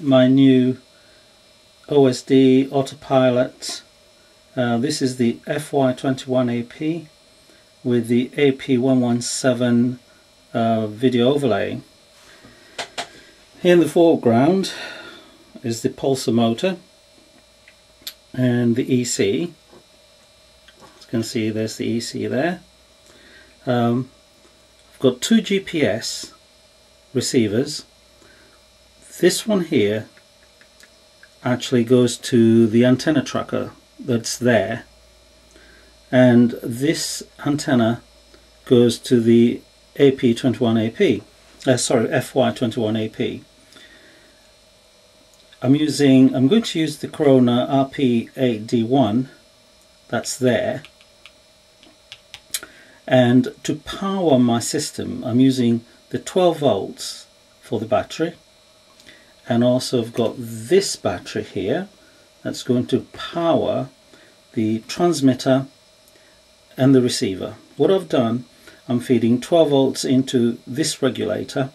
my new OSD autopilot. Uh, this is the FY21AP with the AP117 uh, video overlay. In the foreground is the pulsar motor and the EC. As you can see there's the EC there. Um, I've got two GPS receivers. This one here actually goes to the antenna tracker that's there. And this antenna goes to the AP21AP uh, sorry FY21AP I'm using I'm going to use the Corona RP8D1 that's there. And to power my system I'm using the 12 volts for the battery and also I've got this battery here that's going to power the transmitter and the receiver. What I've done, I'm feeding 12 volts into this regulator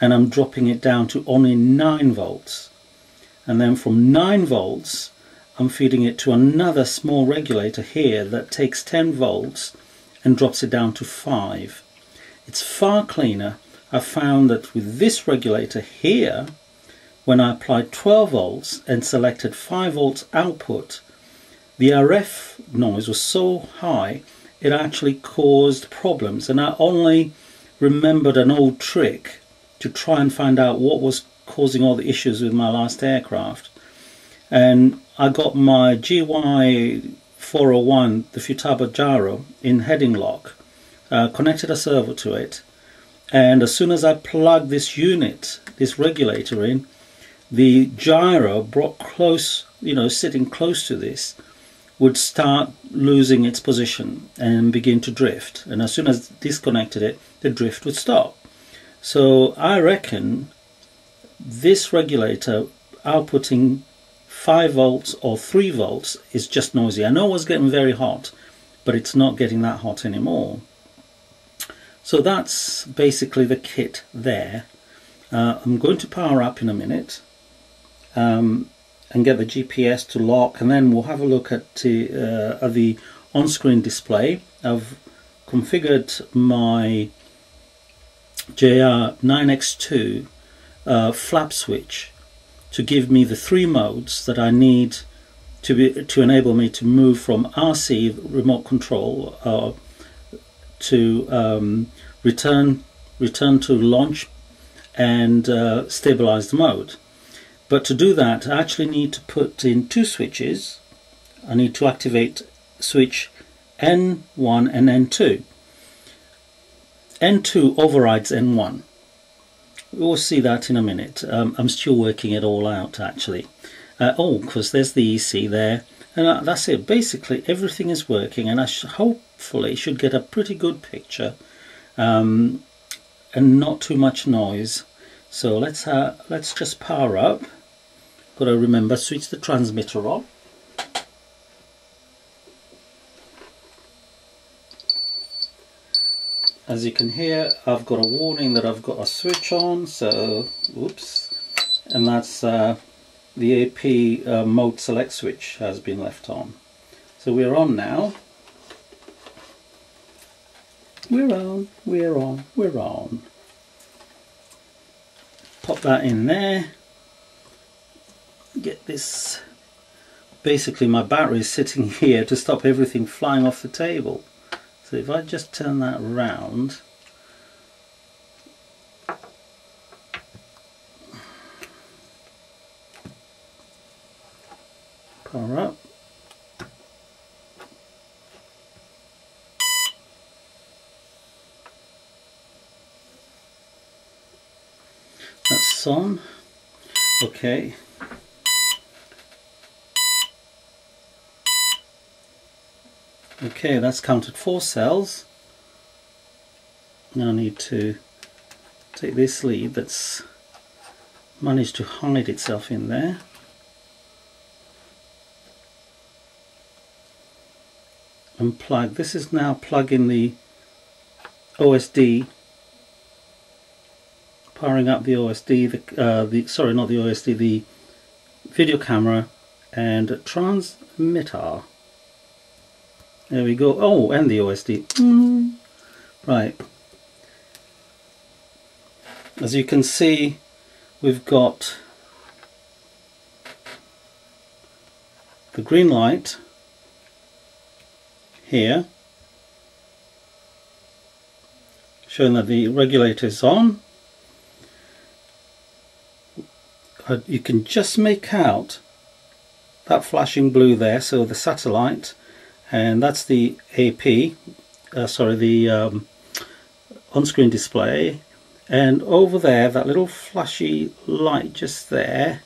and I'm dropping it down to only 9 volts. And then from 9 volts, I'm feeding it to another small regulator here that takes 10 volts and drops it down to 5. It's far cleaner. I found that with this regulator here, when I applied 12 volts and selected 5 volts output, the RF noise was so high it actually caused problems. And I only remembered an old trick to try and find out what was causing all the issues with my last aircraft. And I got my GY 401 the Futaba gyro in heading lock uh, connected a servo to it. And as soon as I plugged this unit this regulator in the gyro brought close, you know, sitting close to this, would start losing its position and begin to drift. And as soon as disconnected it, the drift would stop. So I reckon this regulator outputting 5 volts or 3 volts is just noisy. I know it was getting very hot, but it's not getting that hot anymore. So that's basically the kit there. Uh, I'm going to power up in a minute um, and get the GPS to lock and then we'll have a look at, uh, at the on-screen display. I've configured my JR9X2 uh, flap switch to give me the three modes that I need to be to enable me to move from RC remote control uh, to um, return return to launch and uh, stabilized mode. But to do that, I actually need to put in two switches. I need to activate switch N1 and N2. N2 overrides N1. We'll see that in a minute. Um, I'm still working it all out actually. Uh, oh, because there's the EC there. And uh, that's it. Basically, everything is working, and I sh hopefully should get a pretty good picture um, and not too much noise. So let's uh, let's just power up. Got to remember switch the transmitter on. As you can hear, I've got a warning that I've got a switch on, so, oops, and that's uh, the AP uh, mode select switch has been left on. So we're on now. We're on, we're on, we're on. Pop that in there get this. Basically my battery is sitting here to stop everything flying off the table. So if I just turn that round. Power up. That's on. Okay Okay, that's counted four cells. Now I need to take this lead that's managed to hide itself in there. And plug. This is now plugging the OSD powering up the OSD, the, uh, the sorry, not the OSD, the video camera and transmitter. There we go. Oh, and the OSD. Mm. Right. As you can see, we've got the green light here showing that the regulator is on you can just make out that flashing blue there so the satellite and that's the AP uh, sorry the um, on-screen display. And over there that little flashy light just there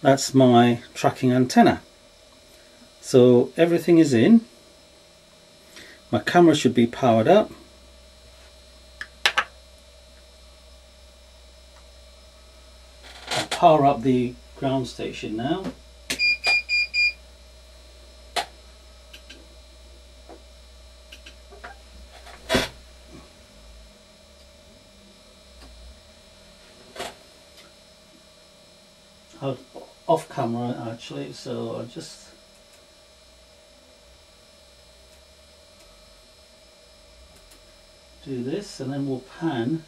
that's my tracking antenna. So everything is in. My camera should be powered up. I'll power up the ground station now off camera actually so I'll just do this and then we'll pan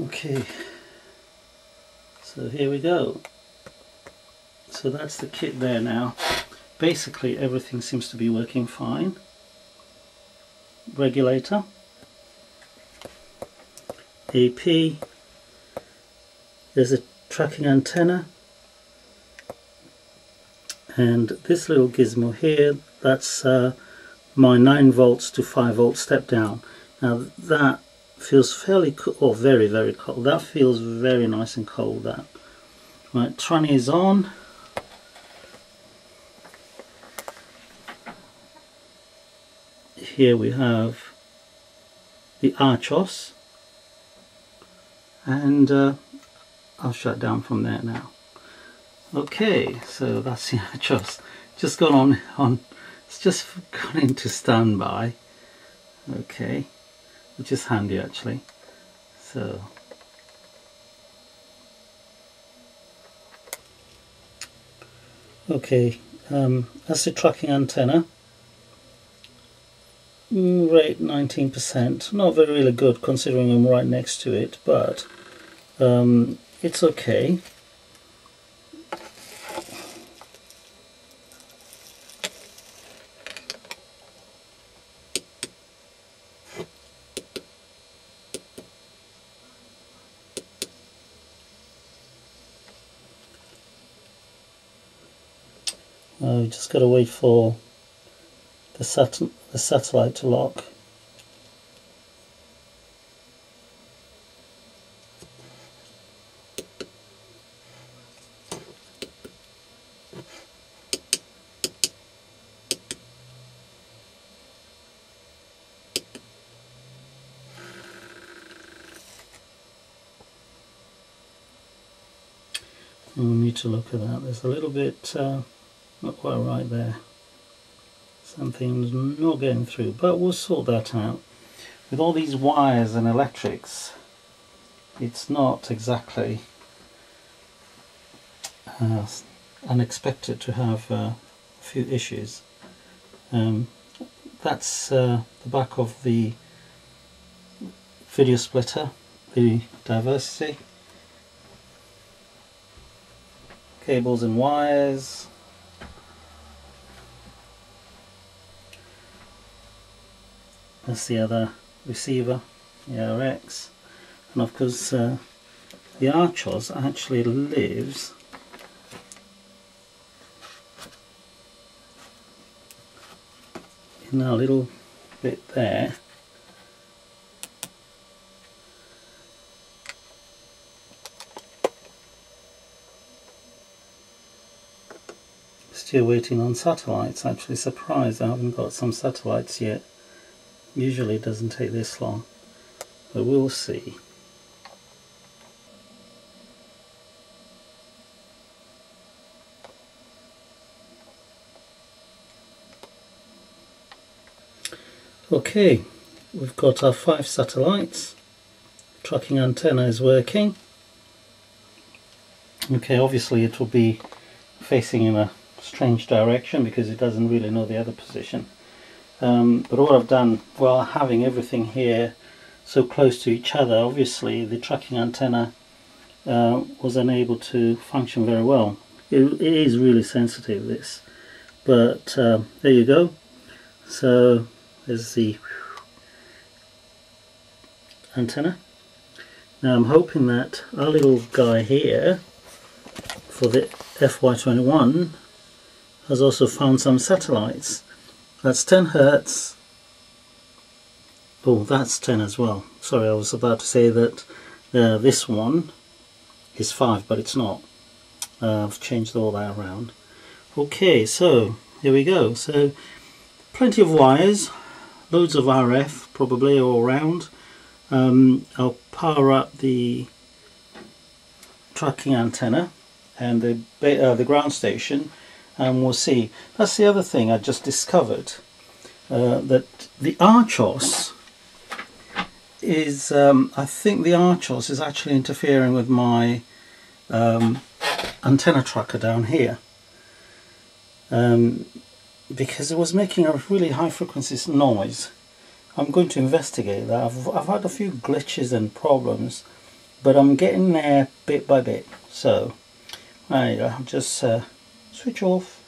Okay, so here we go. So that's the kit there now. Basically everything seems to be working fine. Regulator, AP, there's a tracking antenna, and this little gizmo here, that's uh, my 9 volts to 5 volt step down. Now that feels fairly cool, or very very cold. That feels very nice and cold that. Right, tranny is on. Here we have the Archos and uh, I'll shut down from there now. Okay, so that's the Archos. Just gone on, on it's just gone into standby. Okay which is handy actually. So okay um, that's the tracking antenna mm, rate 19% not very really good considering I'm right next to it but um, it's okay Uh, we just got to wait for the, sat the satellite to lock. we need to look at that. There's a little bit uh, not quite right there something's not getting through but we'll sort that out with all these wires and electrics it's not exactly uh, unexpected to have uh, a few issues. Um, that's uh, the back of the video splitter, the diversity. Cables and wires. That's the other receiver, the RX. And of course uh, the Archos actually lives in a little bit there. Still waiting on satellites. Actually surprised I haven't got some satellites yet usually it doesn't take this long but we'll see Okay, we've got our five satellites. Tracking antenna is working. Okay, obviously it will be facing in a strange direction because it doesn't really know the other position. Um, but what I've done, while having everything here so close to each other, obviously the tracking antenna uh, was unable to function very well. it, it is really sensitive this, but uh, there you go. So there's the antenna. Now I'm hoping that our little guy here for the FY21 has also found some satellites. That's 10 Hertz. Oh, that's 10 as well. Sorry, I was about to say that uh, this one is 5, but it's not. Uh, I've changed all that around. Okay, so here we go. So plenty of wires loads of RF probably all around. Um, I'll power up the tracking antenna and the, uh, the ground station and we'll see. That's the other thing I just discovered uh, that the Archos is, um, I think the Archos is actually interfering with my um, antenna tracker down here. Um, because it was making a really high frequency noise. I'm going to investigate that. I've, I've had a few glitches and problems, but I'm getting there bit by bit. So, I, I'll just uh, switch off